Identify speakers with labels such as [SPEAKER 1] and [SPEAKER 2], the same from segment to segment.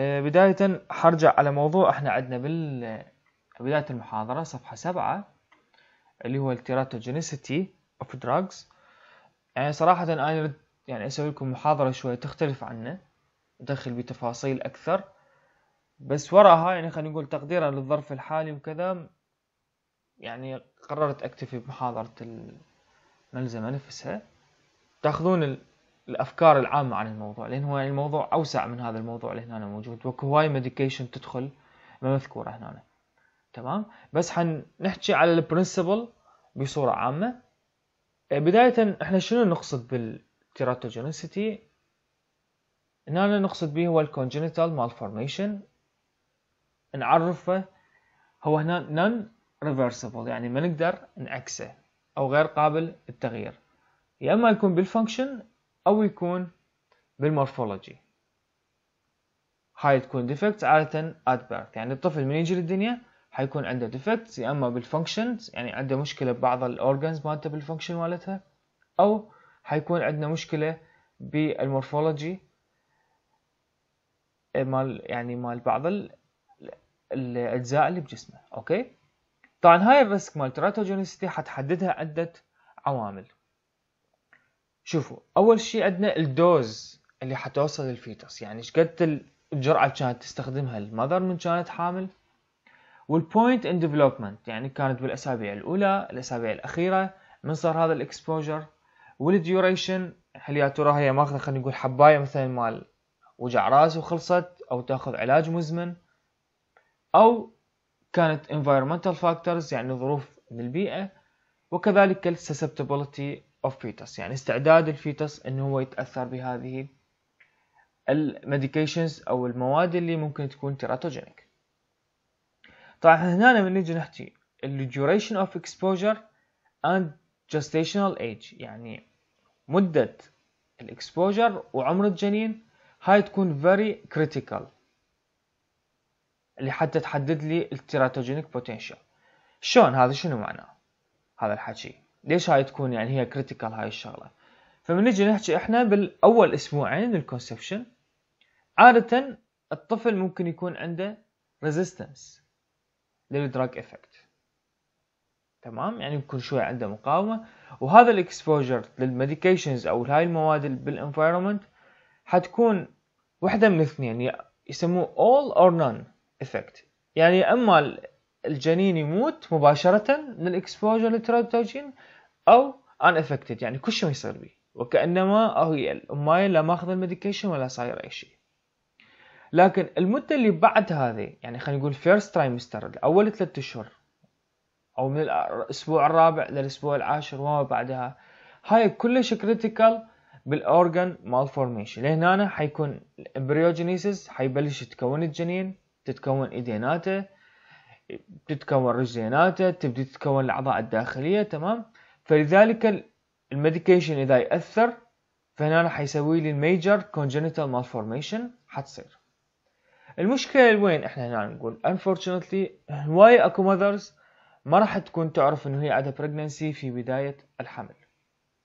[SPEAKER 1] آه، بداية حرجع على موضوع إحنا عندنا بداية المحاضرة صفحة سبعة اللي هو ال teratogenicity of drugs يعني صراحة أنا يعني أسوي لكم محاضرة شوية تختلف عنه أدخل بتفاصيل أكثر. بس وراها يعني خلينا نقول تقديرا للظرف الحالي وكذا يعني قررت أكتفي بمحاضرة الملزمة نفسها. تاخذون الأفكار العامة عن الموضوع لأن هو الموضوع أوسع من هذا الموضوع اللي هنا موجود. وهواي medication تدخل ما مذكورة هنا. تمام؟ بس حنحكي على ال principle بصورة عامة. بداية إحنا شنو نقصد بال teratogenicity؟ هنا نقصد به هو ال congenital malformation نعرفه هو هنا non-reversible يعني ما نقدر نعكسه أو غير قابل للتغيير. يا إما يكون بال function أو يكون بال morphology. هاي تكون defect عادة at birth يعني الطفل من يجي للدنيا حيكون عنده defects يا إما بال functions يعني عنده مشكلة ببعض ال organs مالته بال function مالتها أو حيكون عندنا مشكلة بال morphology مال يعني مال بعض الأجزاء اللي بجسمه. okay؟ طبعا هاي ال risk مال teratogenicity حتحددها عدة عوامل. شوفوا أول شيء عندنا ال dose اللي حتوصل لل fetus. يعني إيش قد الجرعة اللي كانت تستخدمها ال mother من كانت حامل. وال point in development يعني كانت بالأسابيع الأولى الأسابيع الأخيرة من صار هذا ال exposure وال duration هل يا ترى هي ماخذة خلينا نقول حباية مثلا مال وجع رأس وخلصت أو تأخذ علاج مزمن. أو كانت environmental factors يعني ظروف من البيئه وكذلك ال of fetus. يعني استعداد ال fetus انه هو يتأثر بهذه ال medications أو المواد اللي ممكن تكون teratogenic طبعا هنا لما نيجي نحكي ال duration of exposure and gestational age. يعني مدة ال exposure وعمر الجنين هاي تكون very critical اللي حتى تحدد لي ال teratogenic potential شلون؟ هذا شنو معناه هذا الحكي. ليش هاي تكون يعني هي critical هاي الشغلة؟ فمن نجي نحكي إحنا بالأول أسبوعين لل conception عادة الطفل ممكن يكون عنده resistance لل drug effect تمام؟ يعني يكون شوي عنده مقاومة. وهذا ال exposure لل medications أو هاي المواد بال environment حتكون وحدة من اثنين يسموه all or none effect. يعني أما الجنين يموت مباشرة من ال exposure لل teratogen أو unaffected يعني كل شيء ما يصير به. وكأنما هي الأماية لا ماخذ ال medication ولا صاير أي شيء. لكن المدة اللي بعد هذه يعني خلينا نقول first trimester أول ثلاثة أشهر أو من الأسبوع الرابع للأسبوع العاشر وما بعدها هاي كلش critical بال organ malformation لأن هنا حيكون ال embryogenesis حيبلش يتكون الجنين تتكون ايديناته تتكون رجليناته تبدي تتكون الأعضاء الداخلية تمام؟ فلذلك ال medication إذا يأثر فهنا حيسوي لي ال major congenital malformation حتصير. المشكلة وين إحنا هنا نقول unfortunately هواية أكو mothers ما راح تكون تعرف إنه هي عندها pregnancy في بداية الحمل.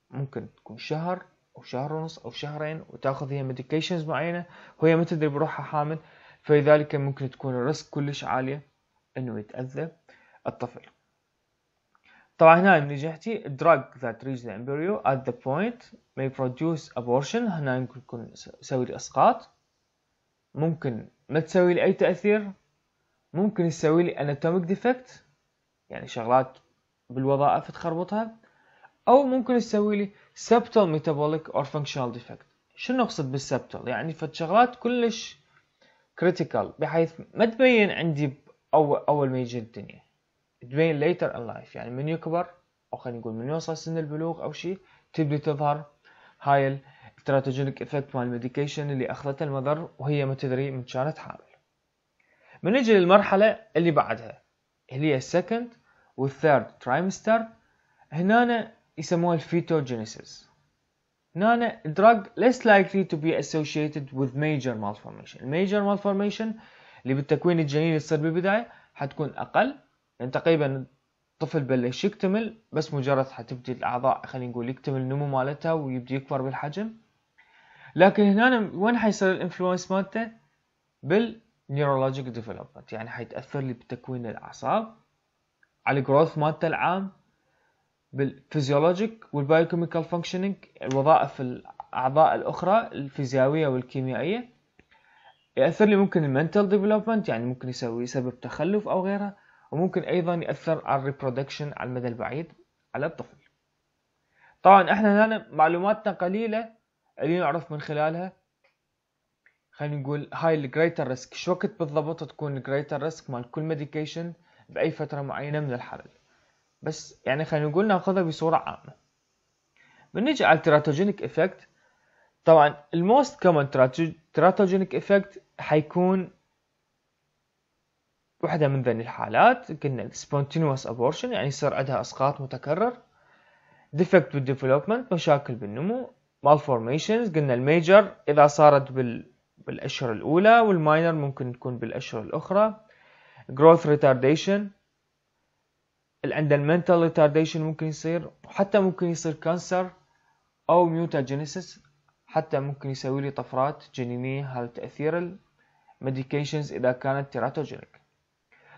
[SPEAKER 1] ممكن تكون شهر أو شهر ونص أو شهرين وتأخذ هي medications معينة وهي ما تدري بروحها حامل فلذلك ممكن تكون الريسك كلش عالية. إنه يتأذى الطفل. طبعا هنا نيجي نحكي drug that reach the embryo at the point may produce abortion. هنا ممكن يسوي لي إسقاط. ممكن ما تسوي لي أي تأثير. ممكن يسوي لي anatomic defect يعني شغلات بالوظائف تخربطها أو ممكن يسوي لي subtle metabolic or functional defect. شنو نقصد بال subtle يعني فد شغلات كلش critical بحيث ما تبين عندي اول أول ما يجي الدنيا. تبين later in life يعني من يكبر أو خلينا نقول من يوصل سن البلوغ أو شيء تبدي تظهر هاي ال teratogenic effect مال ال medication اللي أخذته ال mother وهي ما تدري من كانت حامل من نجي للمرحلة اللي بعدها اللي هي ال second وال third trimester هنا يسموها ال fetogenesis هنا drug less likely to be associated with major malformation. ال major malformation اللي بالتكوين الجنين يصير بالبداية حتكون أقل. يعني تقريبا الطفل بلش يكتمل بس مجرد حتبدي الأعضاء خلينا نقول يكتمل النمو مالتها ويبدي يكبر بالحجم. لكن هنا وين حيصير ال influence مالته؟ بال neurologic development يعني حيتأثر لي بتكوين الأعصاب على ال growth مالته العام بال physiologic وال biochemical functioning الوظائف الأعضاء الأخرى الفيزيائية والكيميائية. يأثر لي ممكن ال mental development يعني ممكن يسوي يسبب تخلف أو غيرها وممكن أيضا يأثر على ال reproduction على المدى البعيد على الطفل. طبعا إحنا هنا معلوماتنا قليلة اللي نعرف من خلالها. خلينا نقول هاي ال greater risk شو وقت بالضبط تكون ال greater risk مال كل medication بأي فترة معينة من الحمل بس يعني خلينا نقول نأخذها بصورة عامة. بنجي على ال teratogenic effect طبعا ال most common teratogenic effect حيكون واحدة من ذني الحالات قلنا spontaneous abortion يعني يصير عندها أسقاط متكرر. Defect بال development مشاكل بالنمو malformations قلنا ال major إذا صارت بال بالأشهر الأولى وال minor ممكن تكون بالأشهر الأخرى. Growth retardation ال mental retardation ممكن يصير وحتى ممكن يصير cancer أو mutagenesis حتى ممكن يسوي لي طفرات جنينية هذا تأثير ال medications إذا كانت teratogenic؟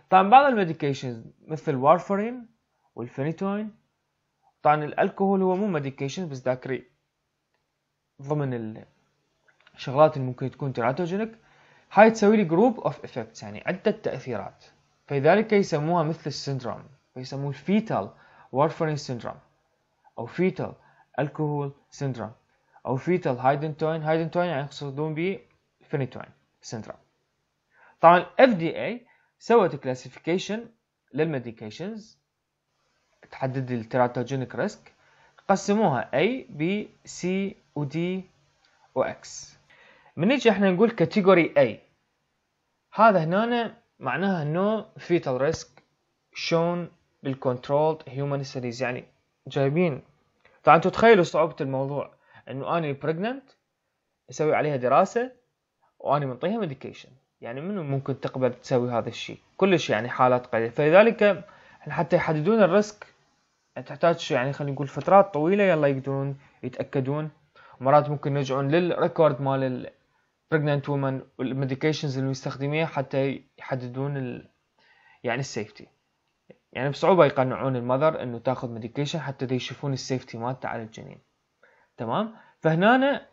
[SPEAKER 1] طبعا بعض ال medications مثل warfarin والفينيتوين طبعا الألكوهول هو مو medication بس ذاكري. ضمن الشغلات اللي ممكن تكون teratogenic هاي تسوي لي group of effects يعني عدة تأثيرات. فلذلك يسموها مثل ال syndrome فيسموه ال fetal warfarin syndrome أو fetal alcohol syndrome. أو fetal hydantoin hydantoin يعني يقصدون به phenytoin syndrome طبعا FDA سوت classification لل medications تحدد ال teratogenic risk قسموها A B C و D و X. من نيجي إحنا نقول category A. هذا هنا معناها إنه fetal risk شون بال controlled human studies يعني جايبين. طبعا تخيلوا صعوبة الموضوع. انه اني pregnant أسوي عليها دراسة واني منطيها medication يعني منو ممكن تقبل تسوي هذا الشيء؟ كلش يعني حالات قليلة. فلذلك حتى يحددون ال risk تحتاج يعني خلينا نقول فترات طويلة يلا يقدرون يتأكدون. مرات ممكن يرجعون لل record مال ال pregnant women وال medications اللي مستخدميها حتى يحددون ال... يعني ال safety يعني بصعوبة يقنعون ال mother إنه تاخذ medication حتى يشوفون ال safety مالته على الجنين. تمام؟ فهنا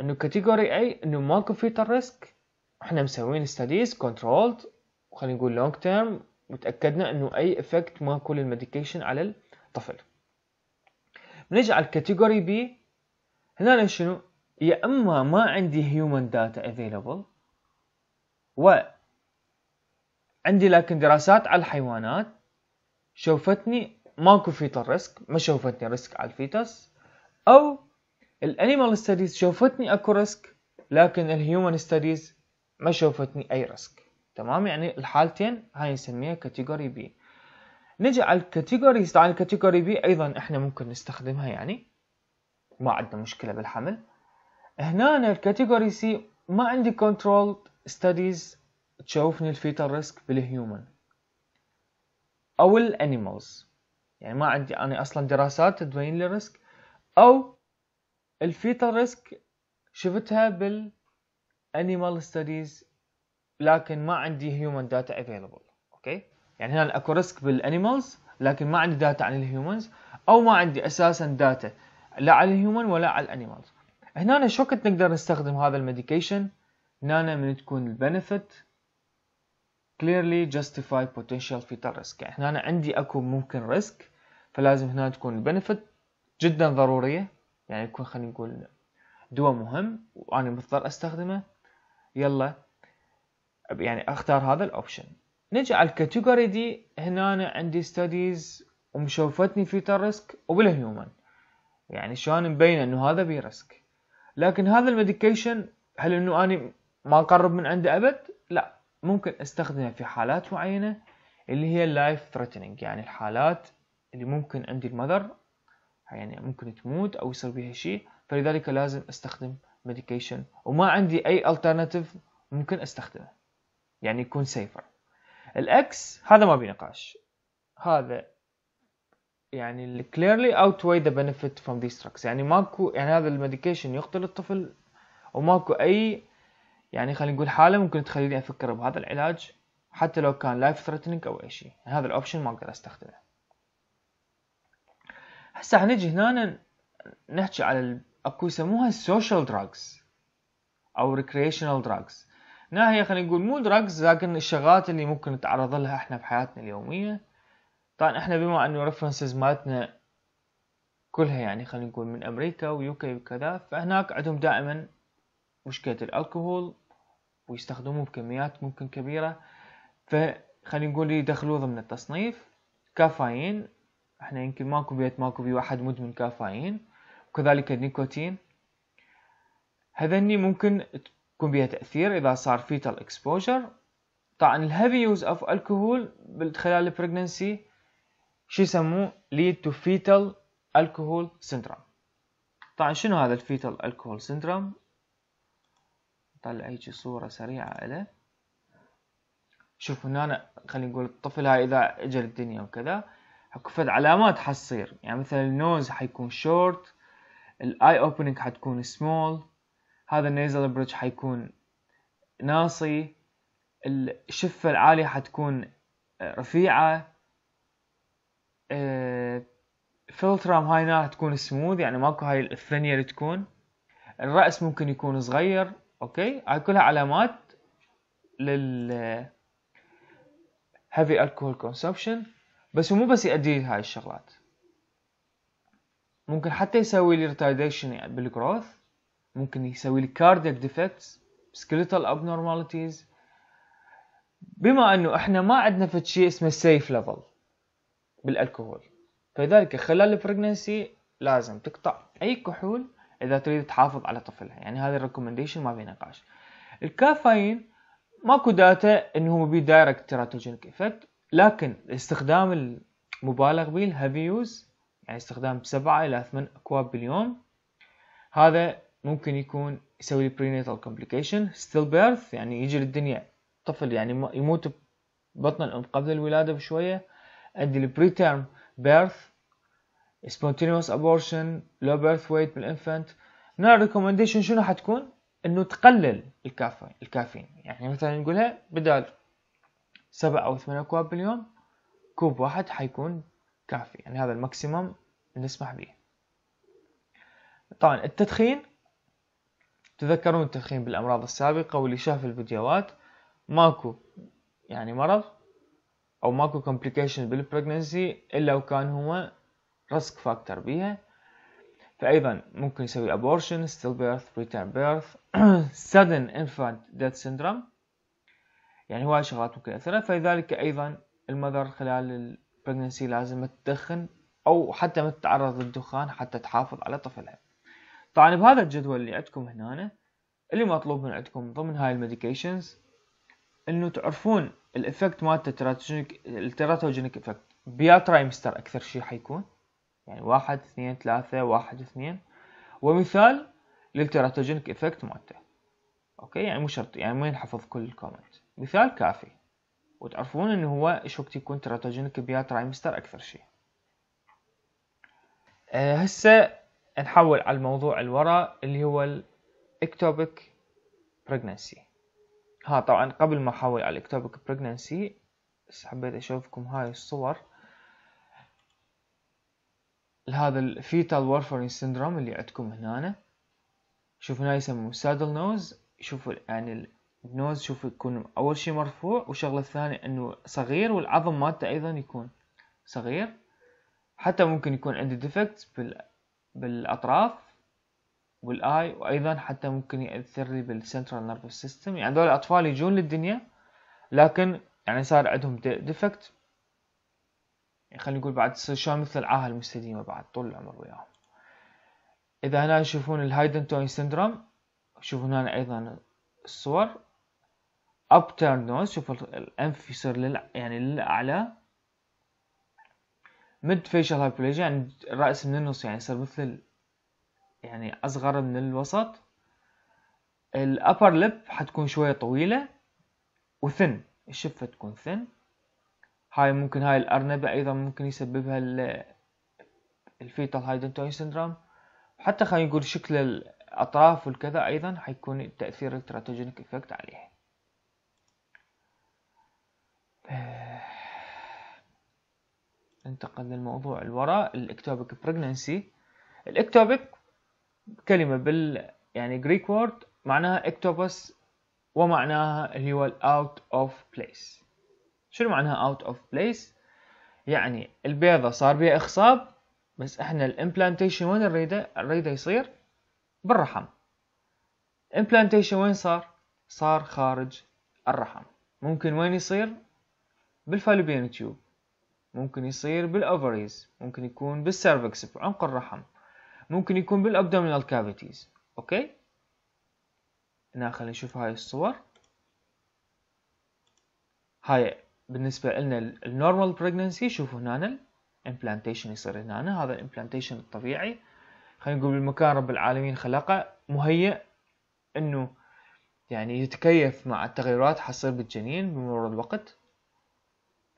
[SPEAKER 1] إنه category A إنه ماكو fetal risk إحنا مسوين studies controlled وخلينا نقول long term وتأكدنا إنه أي effect ماكو لل medication على الطفل. نجي على ال category B هنا شنو؟ يا إما ما عندي human data available و عندي لكن دراسات على الحيوانات. شوفتني ماكو fetal risk ما شوفتني risk على ال fetus أو ال animal studies شوفتني أكو risk لكن ال human studies ما شوفتني أي risk تمام؟ يعني الحالتين هاي نسميها category B نجي على ال category على ال category B أيضا إحنا ممكن نستخدمها يعني. ما عندنا مشكلة بالحمل. هنا ال category C ما عندي control studies تشوفني ال fetal risk بال human أو ال animals يعني ما عندي أنا أصلا دراسات تبين لي risk أو ال fetal risk شفتها بال animal studies لكن ما عندي human data available okay يعني هنا أكو risk بال animals لكن ما عندي data عن ال humans أو ما عندي أساسا data لا على ال human ولا على ال animals هنا شو وقت نقدر نستخدم هذا ال medication؟ هنا من تكون ال benefit clearly justify potential fetal risk يعني هنا عندي أكو ممكن risk فلازم هنا تكون ال benefit جدا ضرورية. يعني يكون خلينا نقول دواء مهم وأنا مضطر أستخدمه يلا يعني أختار هذا ال option نجي على ال category D هنا أنا عندي studies ومشوفتني في risk وبال human يعني شلون مبين إنه هذا بي risk لكن هذا ال medication هل إنه اني ما أقرب من عنده أبد؟ لا. ممكن أستخدمه في حالات معينة اللي هي ال life threatening يعني الحالات اللي ممكن عندي ال mother يعني ممكن تموت أو يصير بها شيء فلذلك لازم أستخدم medication وما عندي أي alternative ممكن أستخدمه. يعني يكون safer ال X هذا ما بنقاش هذا يعني clearly outweigh the benefit from these drugs. يعني ماكو يعني هذا ال medication يقتل الطفل وماكو أي يعني خلينا نقول حالة ممكن تخليني أفكر بهذا العلاج حتى لو كان life threatening أو أي شيء. يعني هذا ال option ما أقدر أستخدمه. هسه حنجي هنا نحكي على. أكو يسموها ال social drugs أو recreational drugs هنا هي خلينا نقول مو drugs لكن الشغلات اللي ممكن نتعرض لها إحنا بحياتنا اليومية. طبعا إحنا بما انه references مالتنا كلها يعني خلينا نقول من أمريكا و UK وكذا فهناك عندهم دائما مشكلة الألكوهول ويستخدموه بكميات ممكن كبيرة. فخلينا نقول يدخلوه ضمن التصنيف كافايين إحنا يمكن ماكو بيت ماكو بي واحد مدمن كافايين وكذلك النيكوتين. هذني ممكن تكون بها تأثير إذا صار fetal exposure طبعا ال heavy use of الكحول خلال ال pregnancy شو يسموه؟ lead to fetal alcohol syndrome. طبعا شنو هذا ال fetal alcohol syndrome نطلع هيك صورة سريعة له شوف هنا خلينا نقول الطفل هاي إذا اجى للدنيا وكذا. اكو فد علامات حتصير. يعني مثلا ال nose حيكون short ال eye opening حتكون سمول هذا ال nasal bridge حيكون ناصي الشفة العالية حتكون رفيعة philtrum هاي هنا تكون سموث يعني ماكو هاي الثانية اللي تكون. الرأس ممكن يكون صغير أوكي؟ هاي كلها علامات لل heavy alcohol consumption. بس هو مو بس يؤدي هاي الشغلات. ممكن حتى يسوي لي retardation يعني بال growth ممكن يسوي لي cardiac defects skeletal abnormalities. بما إنه إحنا ما عندنا فد شيء اسمه safe level بال alcohol فلذلك خلال ال pregnancy لازم تقطع أي كحول إذا تريد تحافظ على طفلها. يعني هذا ال recommendation ما في نقاش. الكافيين ماكو data إنه هو بي direct teratogenic effect لكن استخدام المبالغ به ال heavy use يعني استخدام سبعة إلى ثمان أكواب باليوم هذا ممكن يكون يسوي لي perinatal complication stillbirth يعني يجي للدنيا طفل يعني يموت ببطن الأم قبل الولادة بشوية عندي ال preterm birth spontaneous abortion low birth weight بال infant هنا ال recommendation شنو حتكون؟ إنه تقلل الكافيين الكافيين. يعني مثلا نقولها بدال سبع أو ثمان أكواب باليوم كوب واحد حيكون كافي يعني هذا ال maximum نسمح به. طبعا التدخين تذكرون التدخين بالأمراض السابقة واللي شاف الفيديوهات. ماكو يعني مرض أو ماكو complication بال pregnancy إلا وكان هو risk factor بيها. فأيضا ممكن يسوي abortion, stillbirth, preterm birth, sudden infant death syndrome. يعني هواي شغلات ممكن يأثرها فلذلك أيضا ال mother خلال ال pregnancy لازم تدخن أو حتى ما تتعرض للدخان حتى تحافظ على طفلها. طبعا بهذا الجدول اللي عندكم هنا اللي مطلوب من عندكم ضمن هاي ال medications إنه تعرفون ال effect مالته ال teratogenic ال teratogenic effect. بيا trimester أكثر شيء حيكون. يعني واحد اثنين ثلاثة واحد اثنين. ومثال لل teratogenic effect مالته. أوكي؟ يعني مو شرط. يعني ما ينحفظ كل ال comment مثال كافي. وتعرفون إنه هو إيش وقت يكون teratogenic بيا trimester أكثر شيء. أه هسه نحول على الموضوع الوراء اللي هو ال ectopic pregnancy ها طبعا قبل ما أحول على ال ectopic pregnancy بس حبيت أشوفكم هاي الصور. هذا ال fetal warfarin syndrome اللي عندكم هنا. شوف هنا يسموه saddle nose شوفوا يعني ال nose شوف يكون أول شي مرفوع والشغلة الثانية إنه صغير والعظم مالته أيضا يكون صغير. حتى ممكن يكون عندي defect بال... بالأطراف وال eye وأيضا حتى ممكن يأثر لي بال central nervous system يعني هذول الأطفال يجون للدنيا لكن يعني صار عندهم defect يعني خلينا نقول بعد شلون مثل العاهة المستديمة بعد طول العمر وياهم. إذا هنا يشوفون ال hydantoin syndrome شوفون هنا أيضا الصور. Upturned nose شوف الأنف يصير لل يعني للأعلى. mid facial hypoplasia يعني الرأس من النص يعني يصير مثل يعني أصغر من الوسط. ال upper lip حتكون شوية طويلة. و thin الشفة تكون thin هاي ممكن هاي الأرنبة أيضا ممكن يسببها ال fetal hydantoin syndrome حتى خلينا نقول شكل الأطراف والكذا أيضا حيكون تأثير ال teratogenic effect عليها ننتقل للموضوع الوراء ال ectopic pregnancy ال ectopic كلمة بال يعني Greek word معناها ektopos ومعناها اللي هو ال out of place شنو معناها out of place يعني البيضة صار بها اخصاب بس إحنا ال implantation وين نريده؟ نريده يصير بالرحم. implantation وين صار؟ صار خارج الرحم. ممكن وين يصير؟ بال fallopian tube ممكن يصير بال ovaries ممكن يكون بال cervix بعنق الرحم ممكن يكون بال abdominal cavities Okay؟ هنا خلينا نشوف هاي الصور. هاي بالنسبة لنا ال normal pregnancy شوفوا هنا ال implantation يصير هنا هذا ال implantation الطبيعي. خلينا نقول بالمكان رب العالمين خلقه مهيئ إنه يعني يتكيف مع التغيرات حتصير بالجنين بمرور الوقت.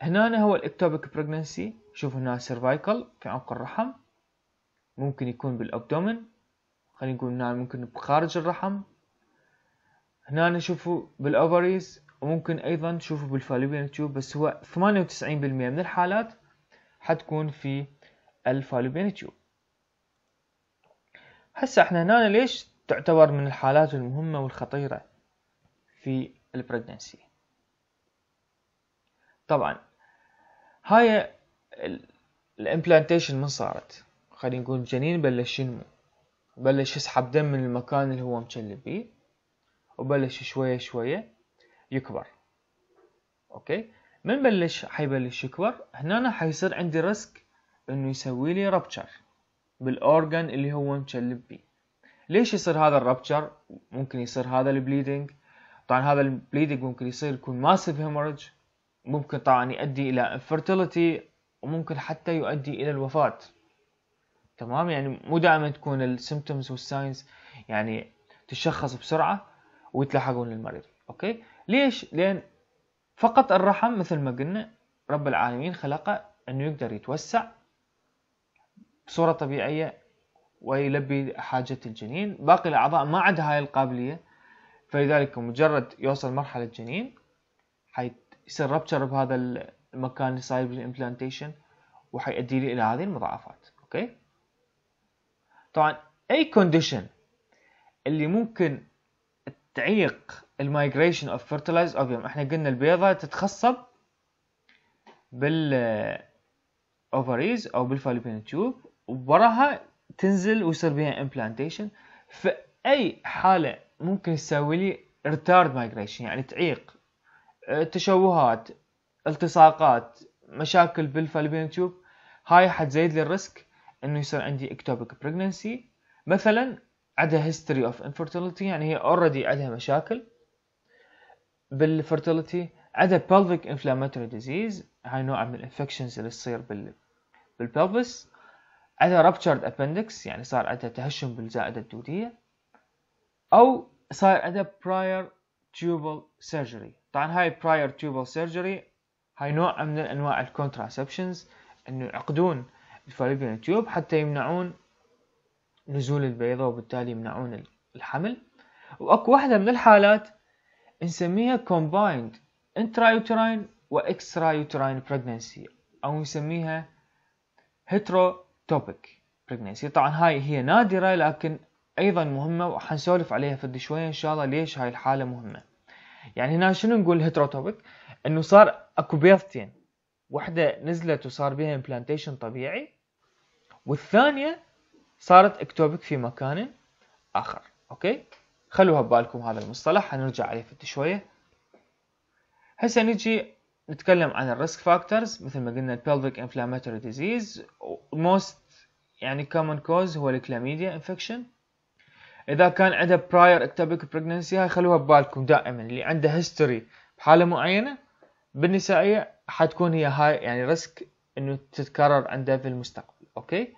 [SPEAKER 1] هنا هو ال ectopic pregnancy. شوف هنا cervical في عمق الرحم. ممكن يكون بال abdomen خلينا نقول هنا ممكن بخارج الرحم. هنا نشوفه بال ovaries. وممكن أيضا تشوفه بال fallopian tube بس هو 98% من الحالات حتكون في ال fallopian tube. هسه إحنا هنا ليش تعتبر من الحالات المهمة والخطيرة في ال pregnancy طبعا هاي ال implantation من صارت. خلينا نقول الجنين بلش ينمو. بلش يسحب دم من المكان اللي هو مچلب بيه وبلش شوية شوية يكبر. Okay؟ من بلش حيبلش يكبر؟ هنا حيصير عندي risk إنه يسوي لي rupture بال organ اللي هو مچلب بيه. ليش يصير هذا ال rupture ممكن يصير هذا ال bleeding طبعا هذا ال bleeding ممكن يصير يكون massive hemorrhage ممكن طبعا يؤدي إلى infertility وممكن حتى يؤدي إلى الوفاة. تمام؟ يعني مو دائما تكون ال symptoms وال signs يعني تشخص بسرعة ويتلحقون للمريض. Okay؟ ليش؟ لأن فقط الرحم مثل ما قلنا رب العالمين خلقه إنه يقدر يتوسع بصورة طبيعية ويلبي حاجة الجنين. باقي الأعضاء ما عندها هاي القابلية. فلذلك مجرد يوصل مرحلة الجنين حيصير rupture بهذا المكان اللي صاير بال implantation وحيؤدي لي إلى هذه المضاعفات. Okay طبعا أي condition اللي ممكن تعيق ال migration of fertilized ovum إحنا قلنا البيضة تتخصب بال ovaries أو بال fallopian tube ووراها تنزل ويصير بها implantation في اي حالة ممكن تسوي لي retard migration يعني تعيق تشوهات التصاقات مشاكل بال fallopian tube هاي حتزيد لي ال risk إنه يصير عندي ectopic pregnancy مثلا عندها history of infertility يعني هي already عندها مشاكل بال fertility عندها pelvic inflammatory disease هاي نوع من ال infections اللي تصير بال بال pelvis عندها ruptured appendix يعني صار عندها تهشم بالزائدة الدودية. أو صار عندها prior tubal surgery. طبعا هاي prior tubal surgery هاي نوع من أنواع ال contraceptions إنه يعقدون ال fallopian tube حتى يمنعون نزول البيضة وبالتالي يمنعون الحمل. وأكو واحدة من الحالات نسميها combined intrauterine و extrauterine pregnancy أو نسميها heterotopic pregnancy. طبعا هاي هي نادرة لكن أيضا مهمة وحنسولف عليها فد شوية إن شاء الله ليش هاي الحالة مهمة. يعني هنا شنو نقول heterotopic إنه صار أكو بيضتين. واحدة نزلت وصار بها implantation طبيعي. والثانية صارت اكتوبك في مكان آخر. Okay؟ خلوها ببالكم هذا المصطلح حنرجع عليه فت شوية. هسه نجي نتكلم عن ال risk factors مثل ما قلنا pelvic inflammatory disease most يعني common cause هو ال chlamydia infection إذا كان عنده prior ectopic pregnancy هاي خلوها ببالكم دائما. اللي عنده history بحالة معينة بالنسائية حتكون هي هاي يعني risk إنه تتكرر عنده في المستقبل. Okay؟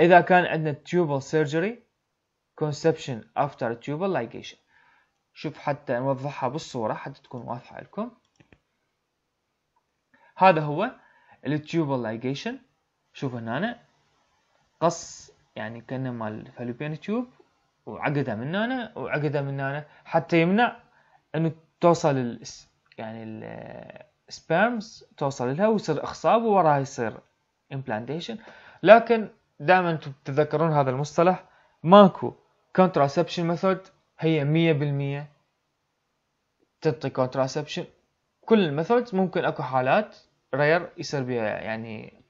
[SPEAKER 1] إذا كان عندنا tubal surgery conception after tubal ligation. شوف حتى نوضحها بالصورة حتى تكون واضحة لكم. هذا هو ال tubal ligation شوف هنا قص يعني كأنه مال fallopian tube وعقده من هنا وعقده من هنا حتى يمنع إنه توصل ال يعني ال sperms توصل لها ويصير إخصاب ووراها يصير implantation. لكن دائما أنتم تتذكرون هذا المصطلح ماكو contraception method هي مية بالمية تعطي contraception. كل ال methods ممكن أكو حالات rare يصير بها يعني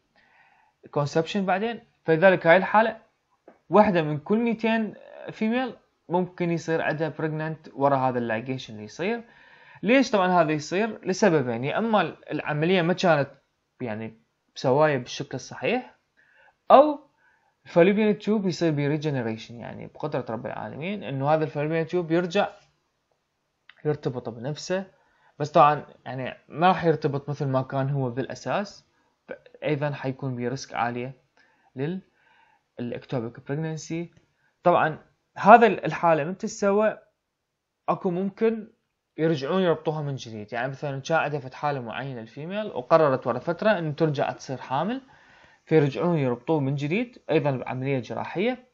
[SPEAKER 1] conception بعدين. فلذلك هاي الحالة واحدة من كل 200 female ممكن يصير عندها pregnant ورا هذا اللايجيشن اللي يصير. ليش طبعا هذا يصير؟ لسببين يا أما العملية ما كانت يعني مسواية بالشكل الصحيح أو ال fallopian tube يصير ب regeneration يعني بقدرة رب العالمين إنه هذا ال fallopian tube يرجع يرتبط بنفسه. بس طبعا يعني ما راح يرتبط مثل ما كان هو بالأساس أيضا حيكون ب risk عالية لل ectopic pregnancy طبعا هذا الحالة من تسوى أكو ممكن يرجعون يربطوها من جديد. يعني مثلا كان عندها حالة معينة ال female وقررت ورا فترة انه ترجع تصير حامل فيرجعون يربطوه من جديد أيضا بعملية جراحية.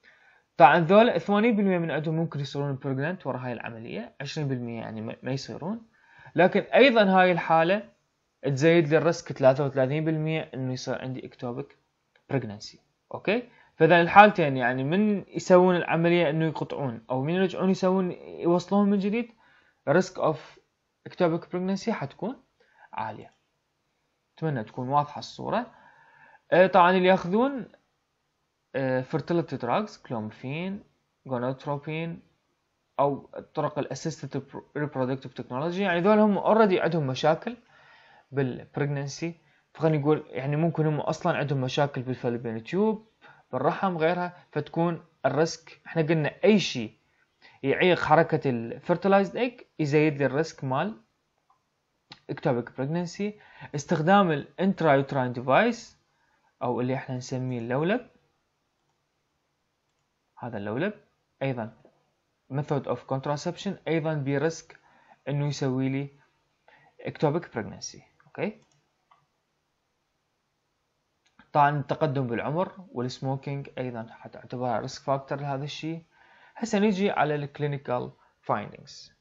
[SPEAKER 1] طبعا ذولا 80% من عندهم ممكن يصيرون pregnant ورا هاي العملية 20% يعني ما يصيرون. لكن أيضا هاي الحالة تزيد لي ال risk 33% إنه يصير عندي ectopic pregnancy Okay؟ فإذا الحالتين يعني من يسوون العملية إنه يقطعون أو من يرجعون يسوون يوصلون من جديد risk of ectopic pregnancy حتكون عالية. أتمنى تكون واضحة الصورة. آه، طبعا اللي يأخذون fertility drugs clomiphene gonadotropin أو طرق ال assisted reproductive technology يعني ذول هم already عندهم مشاكل بال pregnancy فخلينا نقول يعني ممكن هم أصلا عندهم مشاكل بال fallopian tube بالرحم غيرها فتكون ال risk إحنا قلنا أي شيء يعيق حركة ال fertilized egg يزيد لي ال risk مال ectopic pregnancy استخدام ال intrauterine device أو اللي إحنا نسميه اللولب. هذا اللولب أيضا method of contraception أيضا ب risk إنه يسوي لي ectopic pregnancy. أوكي؟ طبعا التقدم بالعمر وال smoking أيضا حتعتبرها risk factor لهذا الشيء. هسه نجي على ال clinical findings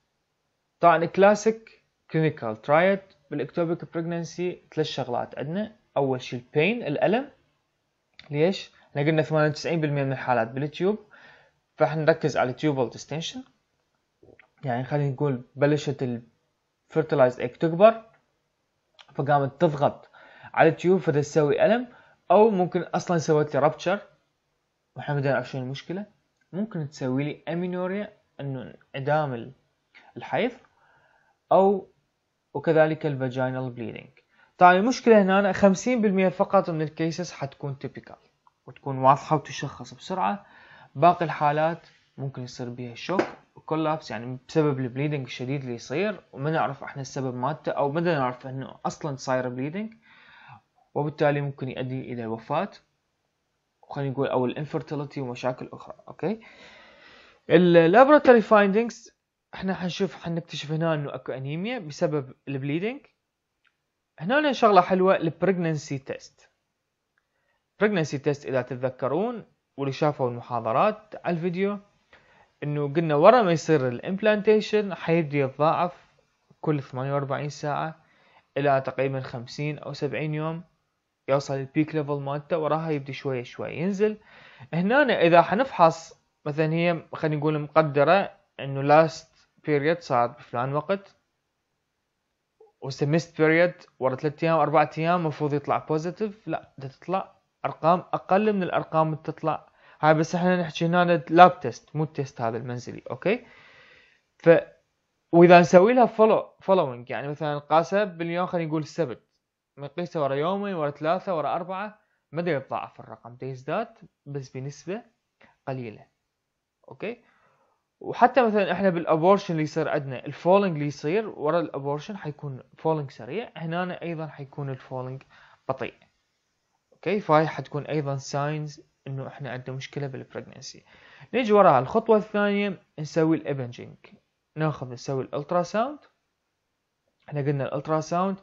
[SPEAKER 1] طبعا classic clinical triad بال ectopic pregnancy ثلاث شغلات عندنا. أول شيء ال pain الألم. ليش؟ إحنا قلنا 98% من الحالات بال tube. فإحنا نركز على ال tubal distension يعني خلينا نقول بلشت ال fertilized egg تكبر فقامت تضغط على ال tube فتسوي ألم. أو ممكن أصلا سوت لي rupture وإحنا ما نعرف شنو المشكلة؟ ممكن تسوي لي amenorrhea إنه انعدام الحيض أو وكذلك ال vaginal bleeding طبعا المشكلة هنا 50% فقط من ال cases حتكون typical وتكون واضحة وتشخص بسرعة. باقي الحالات ممكن يصير بها shock و collapse يعني بسبب ال bleeding الشديد اللي يصير. وما نعرف إحنا السبب مالته أو ما نعرف إنه أصلا صاير bleeding وبالتالي ممكن يؤدي إلى الوفاة خلينا نقول أو ال infertility ومشاكل أخرى okay؟ ال laboratory findings إحنا حنشوف حنكتشف هنا إنه أكو انيميا بسبب ال bleeding هنا شغلة حلوة ال pregnancy test pregnancy test إذا تتذكرون واللي شافوا المحاضرات على الفيديو إنه قلنا ورا ما يصير ال implantation حيبدي يتضاعف كل 48 ساعة إلى تقريبا 50 أو 70 يوم. يوصل ال peak level مالته وراها يبدي شوية شوية. ينزل. هنا إذا حنفحص مثلا هي خلينا نقول مقدرة إنه last period صارت بفلان وقت. و missed period ورا ثلاث أيام أربع أيام المفروض يطلع positive لا بدها تطلع أرقام أقل من الأرقام اللي تطلع هاي بس إحنا نحكي هنا lab test مو ال test هذا المنزلي okay؟ ف وإذا نسوي لها follow following يعني مثلا قاسة باليوم خلينا نقول السبت نقيسه ورا يومين ورا ثلاثة ورا أربعة ما يتضاعف الرقم. يزداد بس بنسبة قليلة. okay؟ وحتى مثلا إحنا بال abortion اللي يصير عندنا ال falling اللي يصير ورا ال abortion حيكون falling سريع هنا أيضا حيكون ال falling بطيء. okay؟ فهاي حتكون أيضا signs إنه إحنا عندنا مشكلة بال pregnancy نيجي وراها. الخطوة الثانية نسوي الايبنجينج ناخذ نسوي ال ultrasound إحنا قلنا ال ultrasound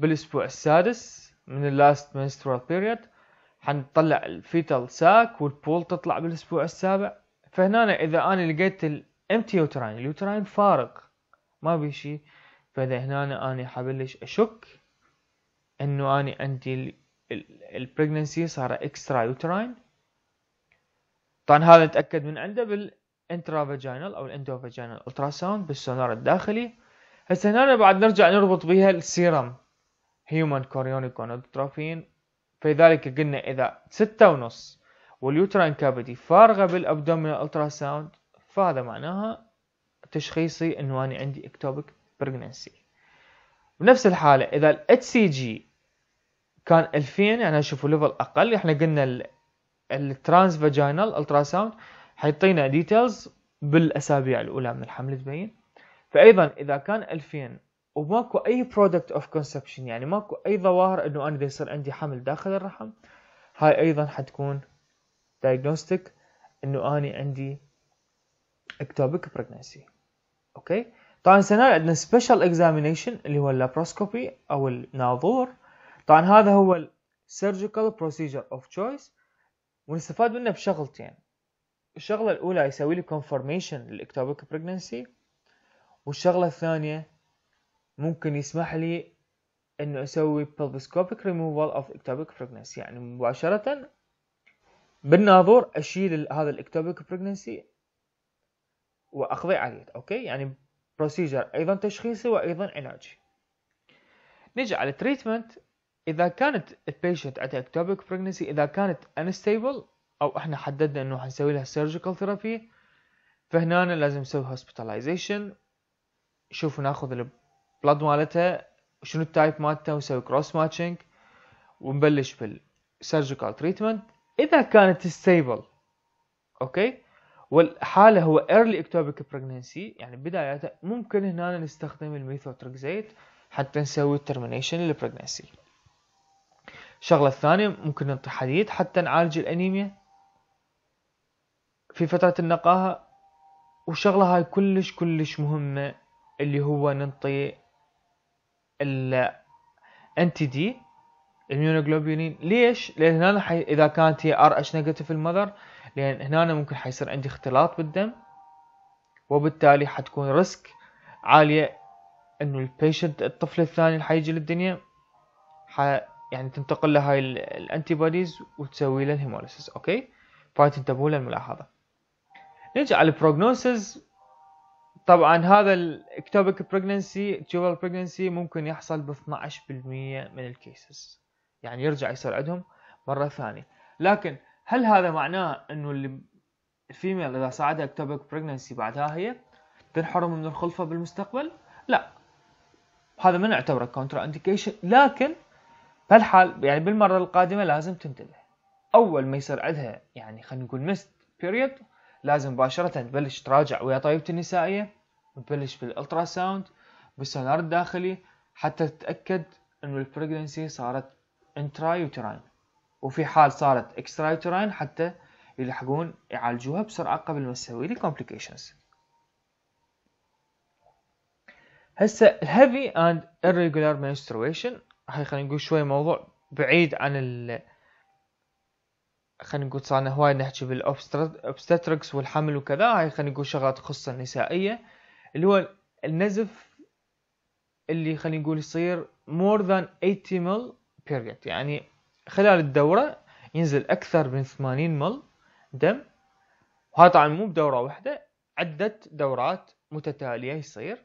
[SPEAKER 1] بالأسبوع السادس من ال last menstrual period حنطلع ال fetal sac وال pole تطلع بالأسبوع السابع. فهنا إذا أنا لقيت ال empty uterine ال uterine فارغ ما بي شيء فإذا هنا أنا حبلش أشك إنه اني عندي ال pregnancy صار extrauterine طبعا هذا نتاكد من عنده بال intravaginal أو ال endovaginal ultrasound بالسونار الداخلي. هسه هنا بعد نرجع نربط بها ال serum. human chorionic gonadotrophin فلذلك قلنا إذا ستة ونص وال uterine cavity فارغة بال abdominal ultrasound فهذا معناها تشخيصي إنه أنا عندي ectopic pregnancy بنفس الحالة إذا ال HCG كان 2000 يعني اشوفوا level أقل إحنا قلنا ال transvaginal ultrasound حيعطينا details بالأسابيع الأولى من الحمل تبين. فايضا إذا كان 2000 وماكو أي product of conception يعني ماكو أي ظواهر إنه أنا يصير عندي حمل داخل الرحم. هاي أيضا حتكون diagnostic إنه اني عندي ectopic pregnancy okay طبعا سنة عندنا special examination اللي هو ال laparoscopy أو الناظور. طبعا هذا هو ال surgical procedure of choice ونستفاد منه بشغلتين. الشغلة الأولى يسوي لي confirmation لل ectopic pregnancy والشغلة الثانية ممكن يسمح لي إنه أسوي pelviscopic removal of ectopic pregnancy. يعني مباشرة بالناظور أشيل هذا ال ectopic pregnancy وأقضي عليه. okay؟ يعني procedure أيضا تشخيصي وأيضا علاجي. نجي على ال treatment إذا كانت ال patient عندها ectopic pregnancy إذا كانت unstable أو إحنا حددنا إنه حنسوي لها surgical therapy فهنا لازم نسوي hospitalization شوفوا ناخذ ال blood مالتها شنو ال type مالته ونسوي cross matching ونبلش بال surgical treatment اذا كانت stable okay والحالة هو early ectopic pregnancy يعني بداية ممكن هنا نستخدم الميثوتركزيت حتى نسوي termination لل pregnancy الشغلة الثانية ممكن نعطي حديد حتى نعالج الأنيميا في فترة النقاهة وشغلة هاي كلش كلش مهمة اللي هو ننطي ال anti-D immunoglobulin ليش؟ لأن هنا حي... إذا كانت هي RH negative ال mother لأن هنا ممكن حيصير عندي اختلاط بالدم وبالتالي حتكون risk عالية إنه ال patient الطفل الثاني اللي حيجي للدنيا ح... يعني تنتقل له هاي ال antibodies وتسوي له ال hemolysis okay؟ فهاي تنتبهوا للملاحظة. نجي على ال prognosis طبعا هذا ال ectopic pregnancy tubal pregnancy ممكن يحصل ب 12% من ال cases يعني يرجع يصير عندهم مرة ثانية. لكن هل هذا معناه إنه اللي ال female إذا صعدها اكتوبيك بريجنسي بعدها هي تنحرم من الخلفة بالمستقبل؟ لا. هذا ما نعتبره contraindication لكن بهالحال يعني بالمرة القادمة لازم تنتبه. أول ما يصير عندها يعني خلينا نقول missed period لازم مباشرة تبلش تراجع ويا طبيبة النسائية وتبلش بال ultrasound بالسونار الداخلي حتى تتأكد إنه ال pregnancy صارت intrauterine وفي حال صارت extrauterine حتى يلحقون يعالجوها بسرعة قبل ما تسوي لي complications. هسه ال heavy and irregular menstruation. هاي خلينا نقول شوي موضوع بعيد عن ال خلينا نقول صارنا هواي نحكي بال obstetrics والحمل وكذا. هاي خلينا نقول شغلات تخص النسائية اللي هو النزف اللي خلينا نقول يصير more than 80 ml period. يعني خلال الدورة ينزل أكثر من 80 مل دم. وهذا طبعا مو بدورة واحدة عدة دورات متتالية يصير.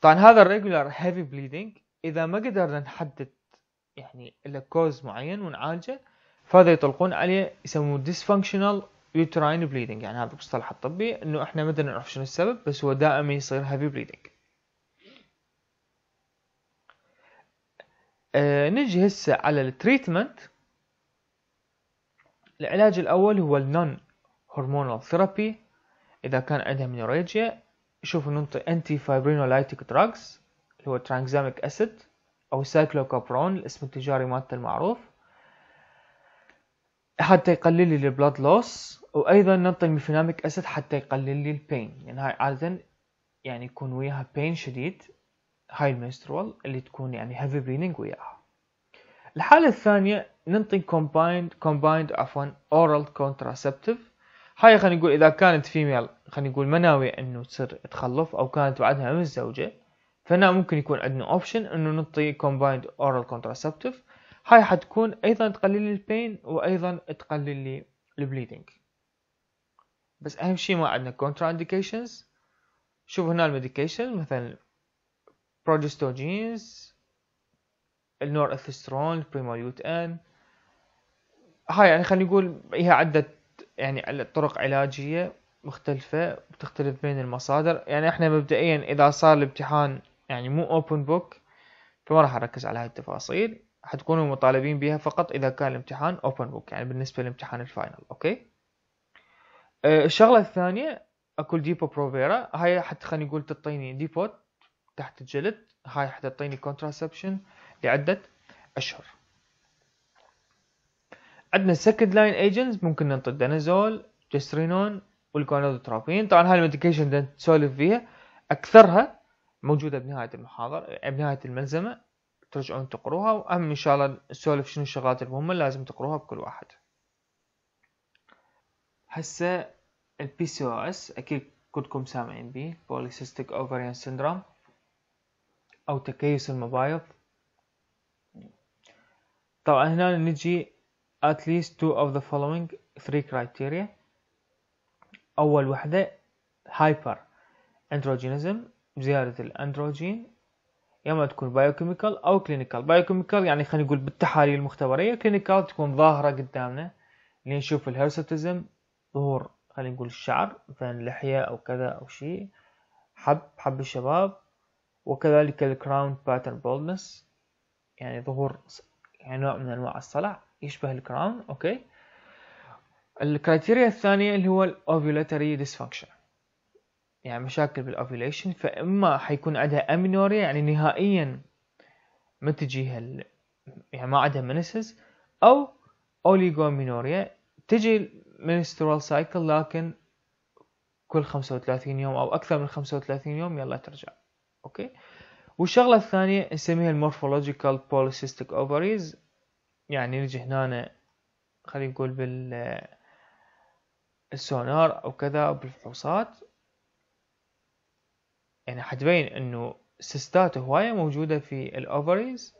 [SPEAKER 1] طبعا هذا ال regular heavy bleeding إذا ما قدرنا نحدد يعني له cause معين ونعالجه فهذا يطلقون عليه يسموه dysfunctional uterine bleeding. يعني هذا المصطلح الطبي إنه إحنا ما نعرف شنو السبب بس هو دائما يصير heavy bleeding. آه نجي هسه على ال treatment العلاج الأول هو ال non-hormonal therapy إذا كان عندها menorrhagia شوفوا ننطي antifibrinolytic drugs اللي هو tranexamic acid أو Cyklokapron الاسم التجاري مالته المعروف. حتى يقلل لي ال blood loss وأيضا ننطي ال mefenamic acid حتى يقلل لي ال pain يعني هاي عادة يعني يكون وياها pain شديد هاي ال menstrual اللي تكون يعني heavy bleeding وياها. الحالة الثانية ننطي combined combined عفوا oral contraceptive. هاي خلينا نقول إذا كانت female خلينا نقول ما ناوية إنه تصير تخلف أو كانت بعدها متزوجة فهنا ممكن يكون عندنا option إنه نعطي combined oral contraceptive. هاي حتكون أيضا تقلل لي ال pain وأيضا تقلل لي ال bleeding بس أهم شيء ما عندنا contraindications شوف هنا ال medication مثلا progestogens ال norethisterone ال Primolut N هاي يعني خلينا نقول هي عدة يعني طرق علاجية مختلفة بتختلف بين المصادر. يعني إحنا مبدئيا إذا صار الامتحان يعني مو open book فما راح أركز على هاي التفاصيل. حتكونوا مطالبين بها فقط إذا كان الامتحان open book يعني بالنسبة للامتحان ال final okay؟ أه الشغلة الثانية اكل Depo-Provera. هاي حتى خلينا نقول تعطيني depot تحت الجلد هاي حتعطيني contraception لعدة أشهر. عندنا second line agents ممكن ننطي ال danazol gestrinone وال gonadotropin طبعا هاي ال medication نسولف فيها. أكثرها موجودة بنهاية المحاضرة بنهاية الملزمة. ترجعون تقروها وأهم إن شاء الله نسولف شنو الشغلات المهمة لازم تقروها بكل واحد. هسه ال PCOS أكيد كلكم سامعين به polycystic ovarian syndrome أو تكيس المبايض. طبعا هنا نجي at least two of the following three criteria. أول وحدة hyperandrogenism زيادة الأندروجين. يا اما تكون biochemical أو clinical biochemical يعني خلينا نقول بالتحاليل المختبرية clinical تكون ظاهرة قدامنا. لنشوف ال hirsutism ظهور خلينا نقول الشعر مثلا لحية أو كذا أو شيء. حب حب الشباب. وكذلك ال crown pattern baldness يعني ظهور يعني نوع من أنواع الصلع. يشبه ال crown okay. ال criteria الثانية اللي هو ال ovulatory dysfunction يعني مشاكل بال ovulation فإما حيكون عندها amenorrhea يعني نهائيا ما تجيها. يعني ما عندها menses أو oligomenorrhea تجي menstrual cycle لكن كل 35 يوم أو أكثر من 35 يوم يلا ترجع. okay؟ والشغلة الثانية نسميها ال morphological polycystic ovaries يعني نجي هنا خلينا نقول بال السونار أو كذا أو بالفحوصات. يعني حتبين إنه cyst ات هواية موجودة في ال ovaries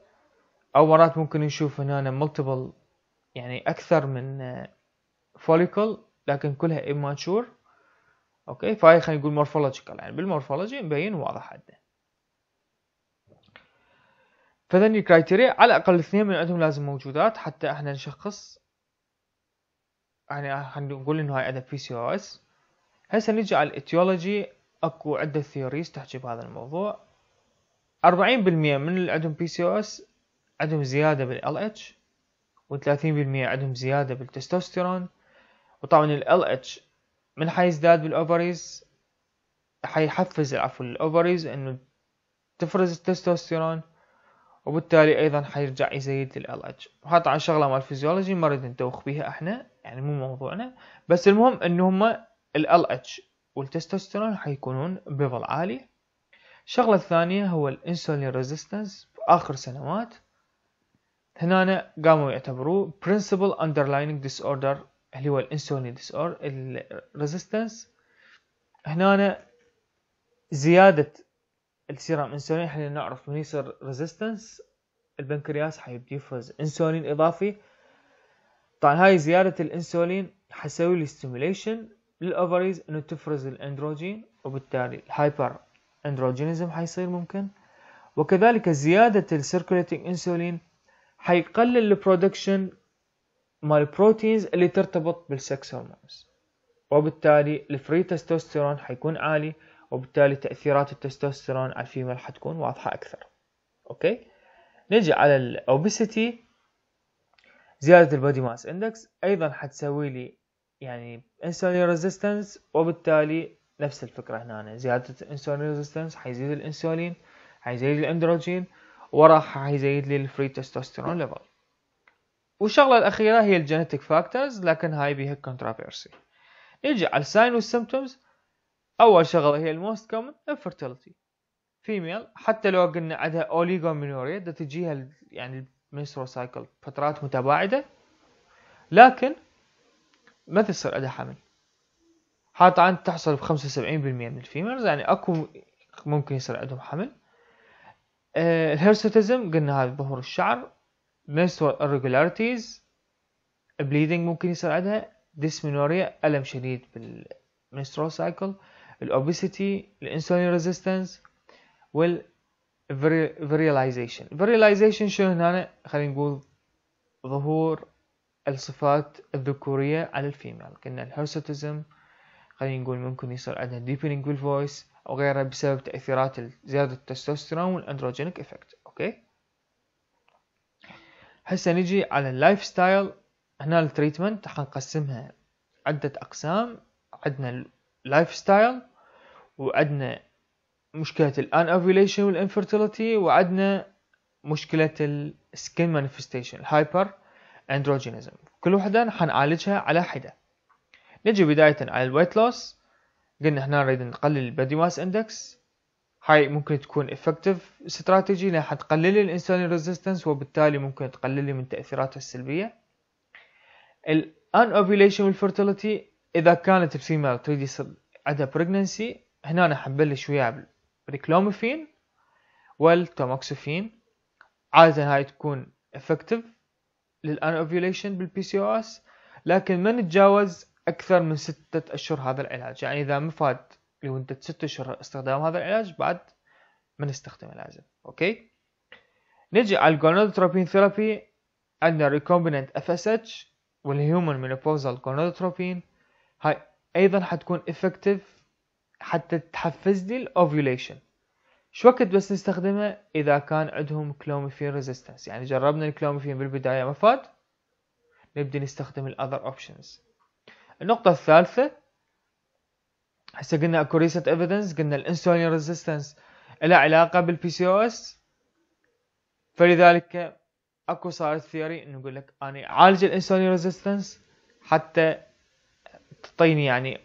[SPEAKER 1] أو مرات ممكن نشوف هنا multiple يعني أكثر من follicle لكن كلها immature. okay؟ فهي خلينا نقول morphological يعني بال morphology مبين واضح عندنا فذني ال criteria على الأقل اثنين من عندهم لازم موجودات حتى إحنا نشخص. يعني خلينا نقول إنه هاي عندها PCOS هسه نجي على ال etiology أكو عدة theories تحكي بهذا الموضوع. أربعين بالمية من اللي عندهم PCOS عندهم زيادة بال LH وثلاثين بالمية عندهم زيادة بالتستوستيرون. وطبعا LH من حيزداد بال ovaries حيحفز عفوا ال ovaries إنه تفرز التستوستيرون وبالتالي أيضا حيرجع يزيد LH وهذا طبعا شغلة مال فيزيولوجي ما نريد ندوخ بيها إحنا يعني مو موضوعنا. بس المهم إنه هم LH وال testosterone حيكونون ب level عالي. الشغلة الثانية هو ال insulin resistance في آخر سنوات. هنا قاموا يعتبروه principal underlying disorder اللي هو ال insulin ال resistance. هنا زيادة ال serum insulin إحنا نعرف من يصير resistance. البنكرياس حيبدي يفرز انسولين إضافي. طبعا هاي زيادة الانسولين حيسوي لي stimulation لل ovaries إنه تفرز الأندروجين وبالتالي ال hyperandrogenism حيصير ممكن. وكذلك زيادة ال circulating insulin حيقلل ال production مال ال proteins اللي ترتبط بال sex hormones وبالتالي ال free testosterone حيكون عالي وبالتالي تأثيرات التستوستيرون على ال female حتكون واضحة أكثر. okay؟ نجي على ال obesity زيادة ال body mass index أيضا حتسوي لي يعني insulin resistance وبالتالي نفس الفكرة هنا زيادة ال insulin resistance حيزيد الإنسولين حيزيد الأندروجين وراح حيزيد لي ال free testosterone level والشغلة الأخيرة هي ال genetic factors لكن هاي بيها controversy نيجي على ال sign وال symptoms أول شغلة هي ال most common infertility. female حتى لو قلنا عندها oligomenorrhea تجيها يعني ال menstrual cycle فترات متباعدة. لكن ما تصير عندها حمل هذا طبعا تحصل ب 75% من ال females يعني أكو ممكن يصير عندهم حمل آه ال hirsutism قلنا هذا ظهور الشعر. menstrual irregularities bleeding ممكن يصير عندها. dysmenorrhea ألم شديد بال menstrual cycle. ال obesity ال insulin resistance وال virilization virilization شنو هنا؟ خلينا نقول ظهور الصفات الذكورية على ال female قلنا ال hirsutism خلينا نقول ممكن يصير عندها deepening بال voice أو غيرها بسبب تأثيرات زيادة ال testosterone وال androgenic effect okay؟ هسه نجي على ال lifestyle هنا ال treatment حنقسمها عدة أقسام. عندنا ال lifestyle وعندنا مشكلة ال anovulation وال infertility وعندنا مشكلة ال skin manifestation ال hyper androgenism كل وحدة حنعالجها على حدة. نجي بداية على ال weight loss قلنا إحنا نريد نقلل ال body mass index هاي ممكن تكون effective strategy لأن حتقلل ال insulin resistance وبالتالي ممكن تقلل من تاثيراتها السلبية. ال anovulation وال fertility إذا كانت ال female تريد يصير عندها pregnancy هنا حنبلش وياها بال clomiphene والتوموكسوفين عادة هاي تكون effective لل anovulation بال PCOS لكن ما نتجاوز أكثر من ستة أشهر هذا العلاج. يعني إذا ما فاد لمدة ستة أشهر استخدام هذا العلاج بعد ما نستخدمه لازم okay؟ نجي على ال gonadotropin therapy عندنا recombinant FSH وال human menopausal gonadotropin. هاي أيضا حتكون effective حتى تحفز لي ال ovulation شوقت بس نستخدمها إذا كان عندهم clomiphene resistance يعني جربنا ال clomiphene بالبداية ما فاد؟ نبدي نستخدم ال other options النقطة الثالثة هسه قلنا أكو recent evidence قلنا ال insulin resistance لها علاقة بال PCOS فلذلك أكو صارت theory إنه يقول لك اني أعالج ال insulin resistance حتى تعطيني يعني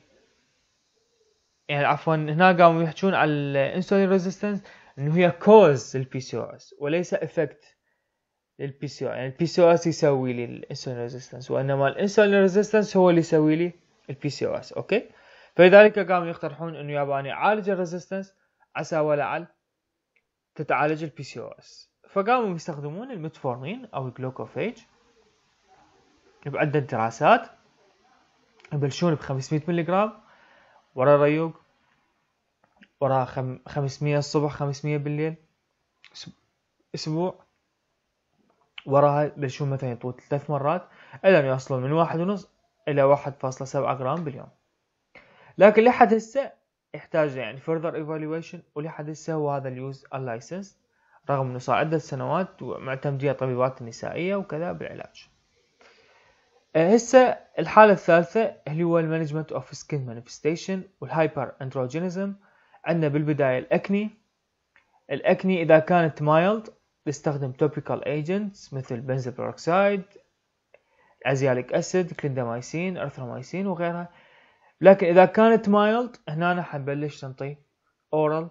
[SPEAKER 1] يعني عفوا هنا قاموا يحكون على ال insulin resistance إنه هي cause لل PCOS وليس effect لل PCO يعني ال PCOS يسوي لي ال insulin resistance وإنما ال insulin resistance هو اللي يسوي لي ال PCOS okay؟ فلذلك قاموا يقترحون إنه يابا اني عالج ال resistance عسى ولعل تتعالج ال PCOS فقاموا يستخدمون المتفورمين أو ال Glucophage بعدة دراسات يبلشون ب 500 ملغ ورا ريوق ورا خم... 500 الصبح 500 بالليل أسبوع وراها يبلشون مثلا ينطوه ثلاث مرات. إلى يوصلون من واحد ونص إلى واحد فاصلة سبعة جرام باليوم. لكن لحد هسه يحتاج يعني further evaluation ولحد هسه هو هذا ال use ال license رغم إنه صار عدة سنوات ومعتمدية طبيبات النسائية وكذا بالعلاج. هسه الحالة الثالثة اللي هو ال management of skin manifestation وال hyperandrogenism عندنا بالبداية ال acne. ال acne إذا كانت mild نستخدم topical agents مثل benzoyl peroxide azelaic acid clindamycin erythromycin وغيرها. لكن إذا كانت mild هنا حنبلش نعطي oral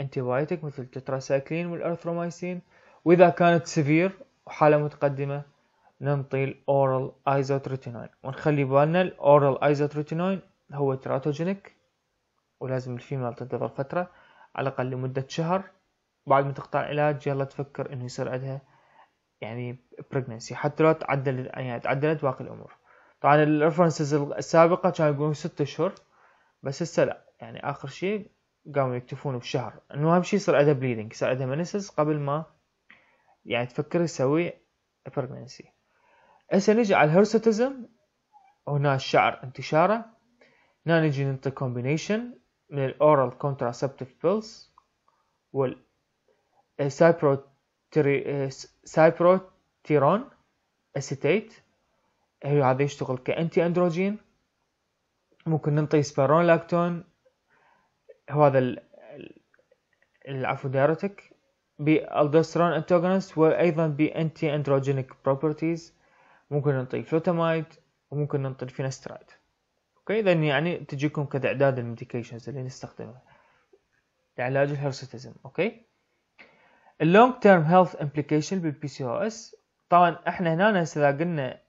[SPEAKER 1] antibiotic مثل ال tetracycline وال erythromycin وإذا كانت severe وحالة متقدمة ننطي ال oral isotretinoin ونخلي بالنا ال oral isotretinoin هو teratogenic ولازم ال female تنتظر فترة على الأقل لمدة شهر. بعد ما تقطع العلاج يلا تفكر إنه يصير عندها يعني pregnancy حتى لو تعدل يعني تعدلت باقي الأمور. طبعا ال references السابقة كانوا يقولون ست اشهر بس هسه لا. يعني آخر شيء قاموا يكتفون بشهر. إنه أهم شيء يصير عندها bleeding يصير عندها menses قبل ما يعني تفكر تسوي pregnancy هسه نجي على ال hirsutism هنا الشعر انتشاره. هنا نجي ننطي combination من ال oral contraceptive pills وال cyproterone acetate هي هذا يشتغل ك anti androgen ممكن ننطي spironolactone هو هذا العفو diuretic ب aldosterone antagonist وأيضا ب anti androgenic properties ممكن ننطي flutamide وممكن ننطي ال finasteride okay اذا يعني تجيكم كتعداد ال medications اللي نستخدمها. لعلاج ال hirsutism okay ال long term health implication بال PCOS طبعا إحنا هنا إذا قلنا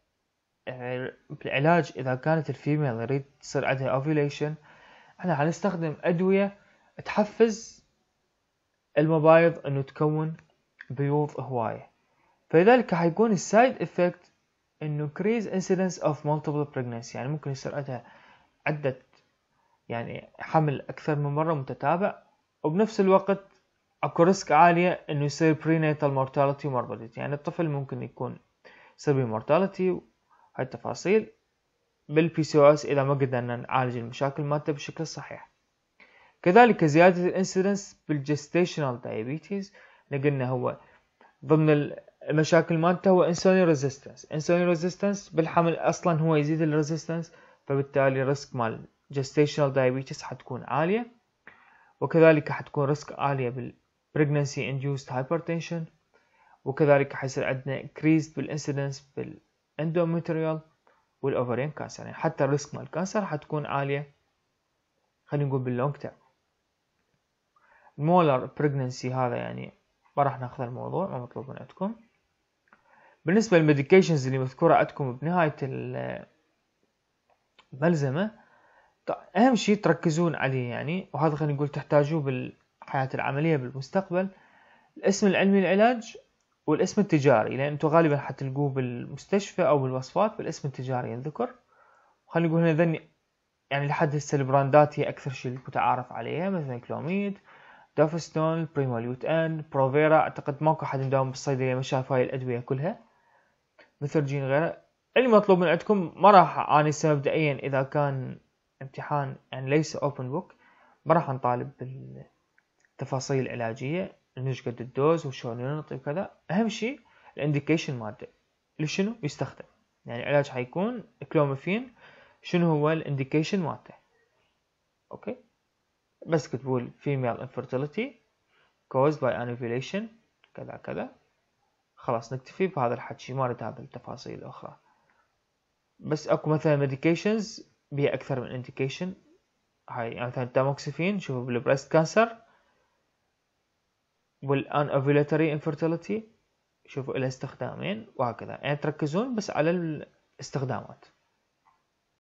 [SPEAKER 1] بالعلاج إذا كانت ال female يريد تصير عندها ovulation إحنا حنستخدم أدوية تحفز المبايض إنه تكون بيوض هواية. فلذلك حيكون ال side effect إنه increase incidence of multiple pregnancy. يعني ممكن يصير عندها عدة يعني حمل أكثر من مرة متتابع وبنفس الوقت أكو risk عالية إنه يصير perinatal mortality و morbidity يعني الطفل ممكن يكون يصير به mortality وهاي التفاصيل. بال PCOS إذا ما قدرنا نعالج المشاكل مالته بالشكل الصحيح كذلك زيادة ال incidence بال gestational diabetes قلنا هو ضمن المشاكل مالته هو insulin resistance insulin resistance بالحمل أصلا هو يزيد ال resistance فبالتالي ال risk مال gestational diabetes حتكون عالية وكذلك حتكون risk عالية بال pregnancy induced hypertension وكذلك حيصير عندنا increased بال incidence بال endometrial وال ovarian cancer يعني حتى ال risk مال ال cancer حتكون عالية خلينا نقول بال long term ال molar pregnancy هذا يعني ما راح ناخذ الموضوع ما مطلوب من عندكم بالنسبة لل medications اللي مذكورة عندكم بنهاية الملزمة أهم شيء تركزون عليه يعني وهذا خلينا نقول تحتاجوه بالحياة العملية بالمستقبل الاسم العلمي للعلاج والاسم التجاري لأن أنتم غالبا حتلقوه بالمستشفى أو بالوصفات بالاسم التجاري ينذكر خلينا نقول هنا ذني يعني لحد هسه البراندات هي أكثر شيء متعارف عليها مثلا Clomid Duphaston Primolut N Provera أعتقد ماكو حد مداوم بالصيدلية ما شاف هاي الأدوية كلها. Methergin غيره. المطلوب من عندكم ما راح أني مبدئيا إذا كان امتحان يعني ليس open book ما راح نطالب بالتفاصيل العلاجية شقد ال dose وشلون نعطي وكذا. أهم شيء ال indication مالته لشنو؟ يستخدم. يعني العلاج حيكون clomiphene شنو هو ال indication مالته okay. بس كتبوا female infertility caused by anovulation كذا كذا. خلاص نكتفي بهذا الحكي ما نريد التفاصيل الأخرى. بس أكو مثلا medications بها أكثر من indication. هاي يعني مثلا التاموكسيفين شوفوا بال breast cancer. وال infertility شوفوا إلى استخدامين وهكذا. يعني تركزون بس على الاستخدامات.